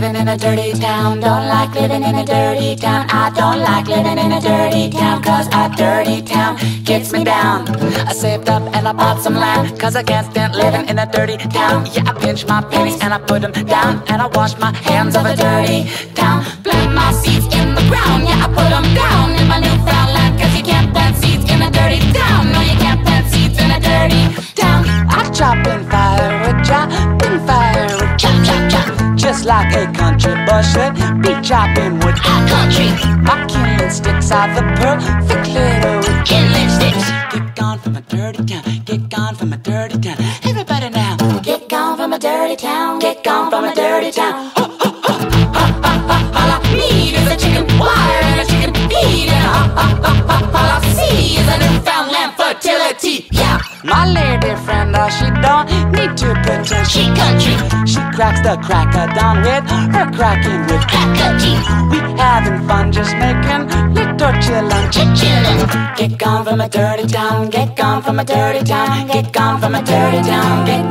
living in a dirty town. Don't like living in a dirty town. I don't like living in a dirty town. Cause a dirty town gets me down. I saved up and I bought some land. Cause I can't stand living in a dirty town. Yeah, I pinch my pennies and I put them down. And I wash my hands of a dirty town. Plant my seeds in the ground. Yeah, I put them down Just like a country should be chopping wood. A country. My killing sticks are the perfect little wood. Killing sticks. Get gone from a dirty town. Get gone from a dirty town. Everybody now. Get gone from a dirty town. Get gone from a dirty town. Ha, cracks the cracker down with her cracking with cracker teeth. We having fun just making little chillin', chillin'. Get gone from a dirty town, get gone from a dirty town, get gone from a dirty town, get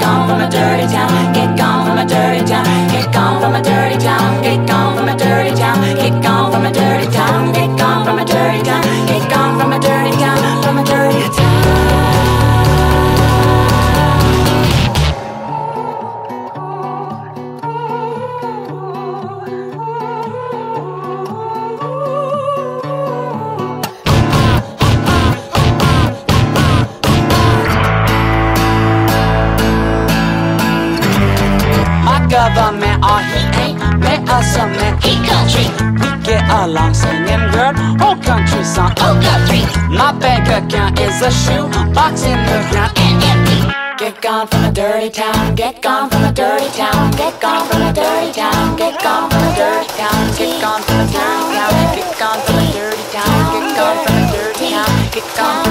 government, oh he ain't made us a man. He country. We get along singing good old country song. Old country. My bank account is a shoe box in the ground empty. Get gone from a dirty town. Get gone from a dirty town. Get gone from a dirty town. Get gone from a dirty town. Get gone from a town. Get gone from a dirty town. Get gone from a dirty town. Get gone